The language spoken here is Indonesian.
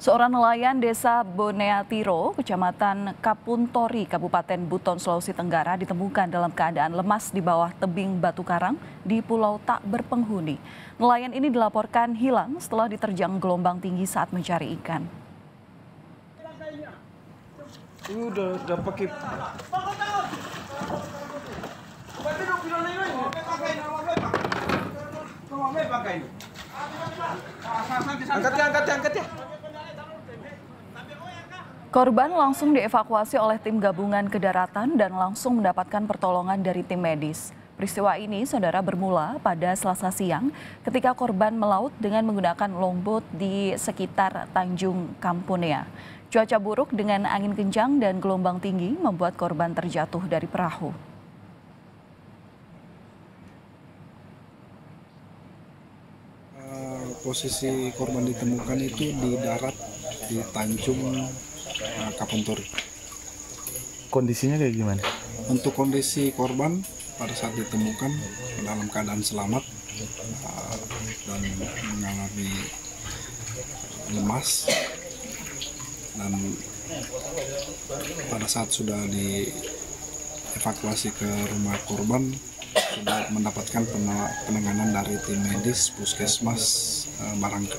Seorang nelayan desa Boneatiro, kecamatan Kapuntori, Kabupaten Buton, Sulawesi Tenggara ditemukan dalam keadaan lemas di bawah tebing batu karang di pulau tak berpenghuni. Nelayan ini dilaporkan hilang setelah diterjang gelombang tinggi saat mencari ikan. Udah udah pakai angkat ya angkat ya angkat ya Korban langsung dievakuasi oleh tim gabungan kedaratan dan langsung mendapatkan pertolongan dari tim medis. Peristiwa ini saudara bermula pada selasa siang ketika korban melaut dengan menggunakan longboat di sekitar Tanjung Kampunea. Cuaca buruk dengan angin kencang dan gelombang tinggi membuat korban terjatuh dari perahu. Eh, posisi korban ditemukan itu di darat di Tanjung Kapuntori. Kondisinya kayak gimana? Untuk kondisi korban pada saat ditemukan dalam keadaan selamat uh, dan mengalami lemas dan pada saat sudah dievakuasi ke rumah korban sudah mendapatkan penanganan dari tim medis puskesmas uh, Barangka.